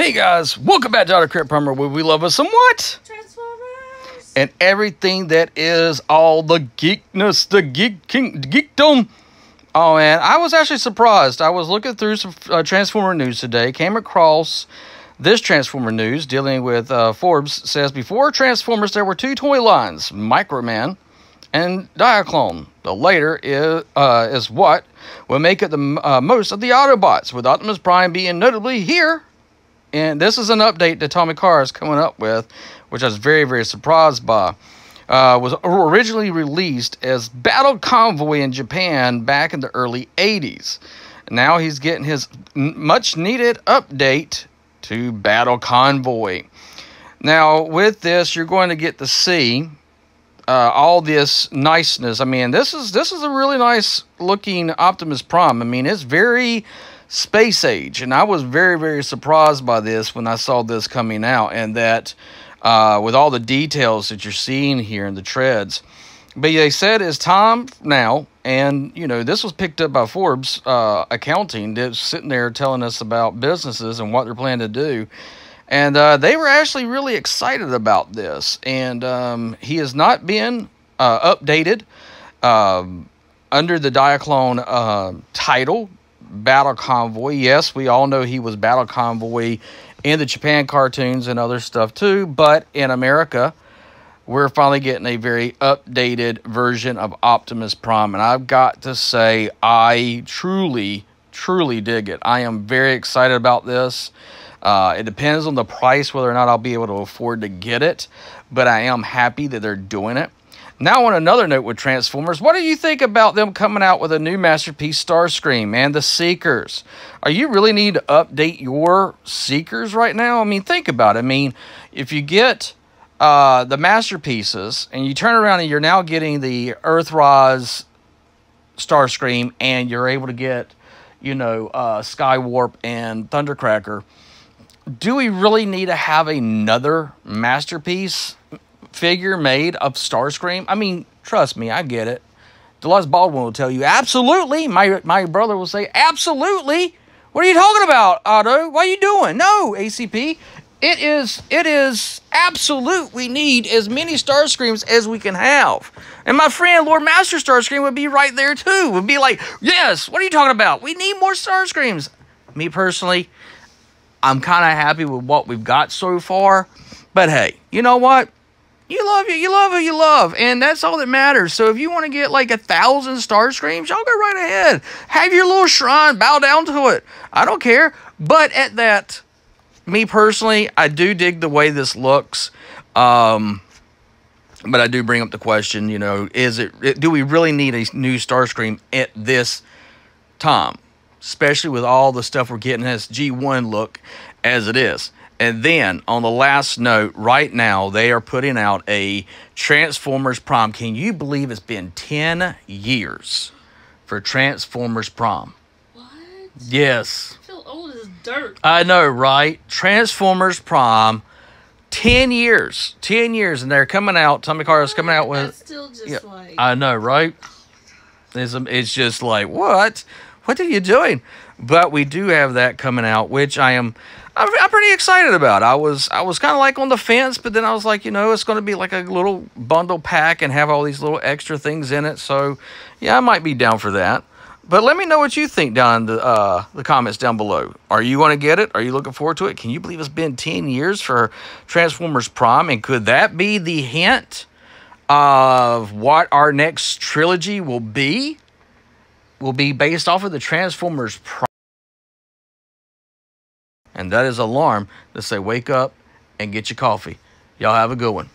Hey guys, welcome back to Autocorrect Primer where we love us somewhat Transformers. and everything that is all the geekness, the geek king, geekdom. Oh man, I was actually surprised. I was looking through some uh, Transformer news today, came across this Transformer news dealing with uh, Forbes says before Transformers there were two toy lines, Microman and Diaclone. The later is, uh, is what will make it the uh, most of the Autobots, with Optimus Prime being notably here and this is an update that Tommy Carr is coming up with, which I was very, very surprised by. Uh, was originally released as Battle Convoy in Japan back in the early 80s. Now he's getting his much needed update to Battle Convoy. Now, with this, you're going to get to see uh, all this niceness. I mean, this is this is a really nice looking Optimus Prime. I mean, it's very space age, and I was very very surprised by this when I saw this coming out, and that uh, with all the details that you're seeing here in the treads. But they said it's time now, and you know this was picked up by Forbes uh, Accounting. That's sitting there telling us about businesses and what they're planning to do. And uh, they were actually really excited about this. And um, he has not been uh, updated um, under the Diaclone uh, title, Battle Convoy. Yes, we all know he was Battle Convoy in the Japan cartoons and other stuff too. But in America, we're finally getting a very updated version of Optimus Prime. And I've got to say, I truly, truly dig it. I am very excited about this. Uh, it depends on the price whether or not I'll be able to afford to get it, but I am happy that they're doing it. Now, on another note with Transformers, what do you think about them coming out with a new masterpiece, Starscream, and the Seekers? Are you really need to update your Seekers right now? I mean, think about it. I mean, if you get uh, the masterpieces and you turn around and you're now getting the Earthrise Starscream, and you're able to get, you know, uh, Skywarp and Thundercracker do we really need to have another masterpiece figure made of Starscream? I mean, trust me, I get it. Delos Baldwin will tell you, absolutely. My my brother will say, absolutely. What are you talking about, Otto? What are you doing? No, ACP. It is it is absolute. We need as many Starscreams as we can have. And my friend Lord Master Starscream would be right there too. Would be like, yes. What are you talking about? We need more Starscreams. Me personally, I'm kind of happy with what we've got so far. But hey, you know what? You love you, you love who you love, and that's all that matters. So if you want to get like a thousand Starscreams, y'all go right ahead. Have your little shrine, bow down to it. I don't care. But at that, me personally, I do dig the way this looks. Um, but I do bring up the question, you know, is it do we really need a new Starscream at this time? especially with all the stuff we're getting as G1 look as it is. And then on the last note, right now they are putting out a Transformers Prime. Can you believe it's been 10 years for Transformers Prime? What? Yes. I feel old as dirt. I know, right? Transformers Prime, 10 years. 10 years. And they're coming out. Tommy Carr is coming out with. That's still just Yeah, like. I know, right? It's, it's just like, what? What are you doing? But we do have that coming out, which I am I'm, I'm pretty excited about. I was I was kind of like on the fence, but then I was like, you know, it's going to be like a little bundle pack and have all these little extra things in it. So, yeah, I might be down for that. But let me know what you think down in the uh, the comments down below. Are you going to get it? Are you looking forward to it? Can you believe it's been 10 years for Transformers Prime? And could that be the hint of what our next trilogy will be? Will be based off of the Transformers Prime. And that is alarm to say, wake up and get your coffee. Y'all have a good one.